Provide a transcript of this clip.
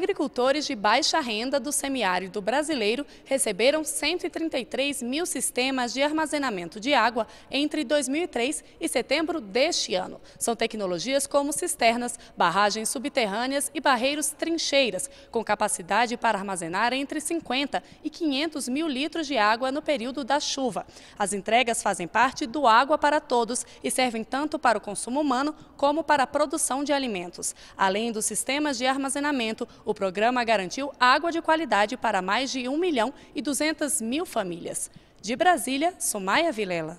Agricultores de baixa renda do semiárido brasileiro receberam 133 mil sistemas de armazenamento de água entre 2003 e setembro deste ano. São tecnologias como cisternas, barragens subterrâneas e barreiros trincheiras, com capacidade para armazenar entre 50 e 500 mil litros de água no período da chuva. As entregas fazem parte do Água para Todos e servem tanto para o consumo humano como para a produção de alimentos. Além dos sistemas de armazenamento, o programa garantiu água de qualidade para mais de 1 milhão e 200 mil famílias. De Brasília, Sumaia Vilela.